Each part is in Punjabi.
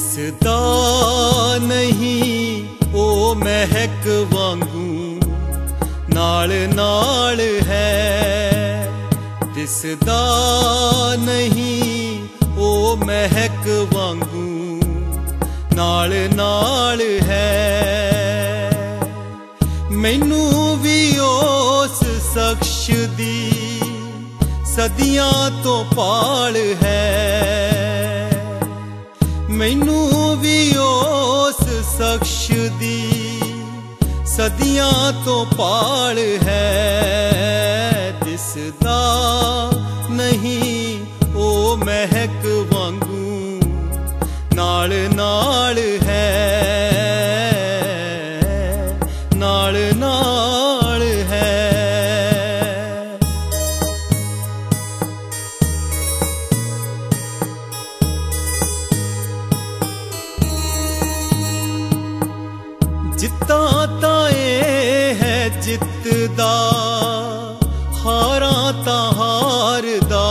ਦਿਸਦਾ ਨਹੀਂ, ਉਹ ਮਹਿਕ ਵਾਂਗੂ ਨਾਲ ਨਾਲ ਹੈ। ਦਿਸਦਾ ਨਹੀਂ, ਉਹ ਮਹਿਕ ਵਾਂਗੂ ਨਾਲ ਨਾਲ ਹੈ। ਮੈਨੂੰ ਵੀ ਉਸ ਸ਼ਖਸ ਦੀ ਸਦੀਆਂ ਤੋਂ ਪਾਲ ਹੈ। ਮੈਨੂੰ ਵੀ ਉਸ ਸ਼ਖਸ ਦੀ ਸਦੀਆਂ ਤੋਂ ਪਾਲ ਹੈ। ਦਿਸਦਾ ਨਹੀਂ ਉਹ ਮਹਿਕ ਵਾਂਗੂ। ਨਾਲ ਨਾਲ ਜਿੱਤਾਂ ਤਾਂ ਇਹ ਹੈ ਜਿੱਤਦਾ ਹਾਰਾਂ ਤਾਂ ਹਾਰਦਾ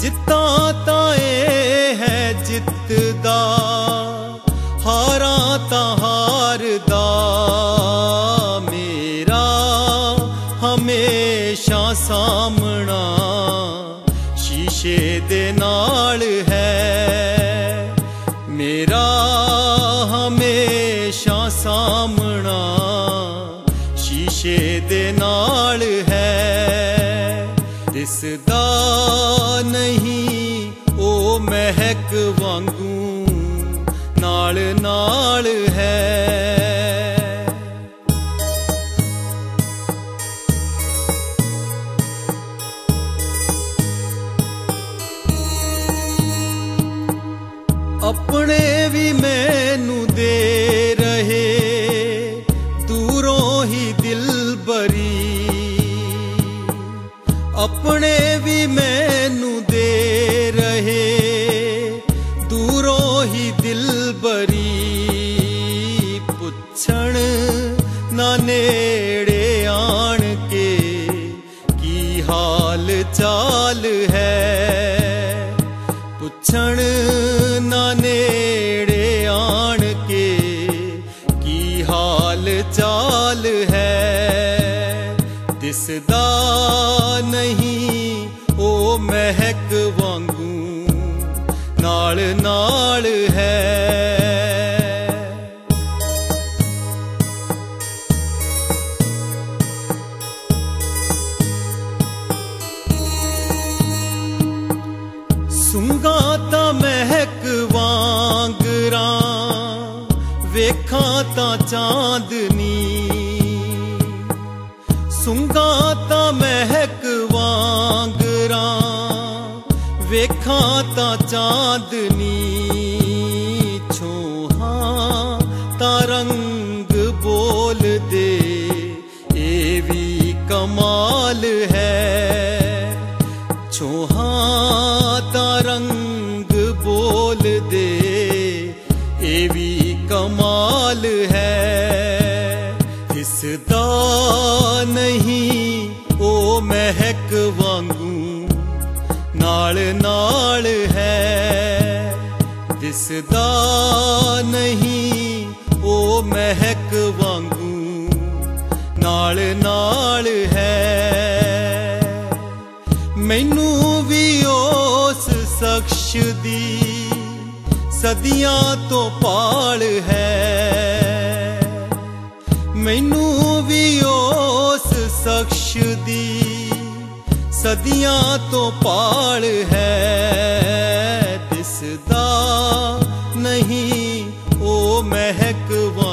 ਜਿੱਤਾਂ ਤਾਂ ਇਹ ਹੈ ਜਿੱਤਦਾ ਹਾਰਾਂ ਤਾਂ ਹਾਰ ਦਾ। ਮੇਰਾ ਹਮੇਸ਼ਾ ਸਾਹਮਣਾ ਸ਼ੀਸ਼ੇ ਦੇ ਨਾਲ ਹੈ। ਸਾਹਮਣਾ ਸ਼ੀਸ਼ੇ ਦੇ ਨਾਲ ਹੈ। ਦਿਸਦਾ ਨਹੀਂ ਉਹ ਮਹਿਕ ਵਾਂਗੂ ਨਾਲ ਨਾਲ ਹੈ। ਆਪਣੇ ਵੀ ਮੈਨੂੰ ਦੇ ਰਹੇ। ਦੂਰੋਂ ਹੀ ਦਿਲ ਬਰੀ ਪੁੱਛਣ, ਨਾ ਨੇੜੇ ਆਣ ਕੇ ਕੀ ਹਾਲ ਚਾਲ ਹੈ। ਪੁੱਛਣ, ਨਾ ਨੇੜੇ ਦਿਸਦਾ ਨਹੀਂ ਉਹ ਮਹਿਕ ਵਾਂਗੂ ਨਾਲ ਨਾਲ ਹੈ। ਸੁੰਗਾ ਤਾਂ ਮਹਿਕ ਵਾਂਗਰਾਂ, ਵੇਖਾਂ ਤਾਂ ਚਾਂਦਨੀ। ਵੇਖਾਂ ਤਾਂ ਚਾਂਦਨੀ ਛੋਹਾਂ ਤਾਂ ਰੰਗ ਬੋਲਦੇ। ਇਹ ਵੀ ਕਮਾਲ ਹੈ। ਛੋਹਾਂ, ਤਾਂ ਰੰਗ ਬੋਲਦੇ। ਇਹ ਵੀ ਕਮਾਲ ਹੈ। ਦਿਸਦਾ ਨਹੀਂ ਨਾਲ ਨਾਲ ਹੈ। ਦਿਸਦਾ ਨਹੀਂ ਉਹ ਮਹਿਕ ਵਾਂਗੂ ਨਾਲ ਨਾਲ ਹੈ। ਮੈਨੂੰ ਵੀ ਉਸ ਸ਼ਖਸ ਦੀ ਸਦੀਆਂ ਤੋਂ ਪਾਲ ਹੈ। ਮੈਨੂੰ ਵੀ ਉਸ ਸ਼ਖਸ ਦੀ ਸਦੀਆਂ ਤੋਂ ਪਾਲ ਹੈ ਤਿਸ ਦਾ ਨਹੀਂ ਉਹ ਮਹਿਕਵਾ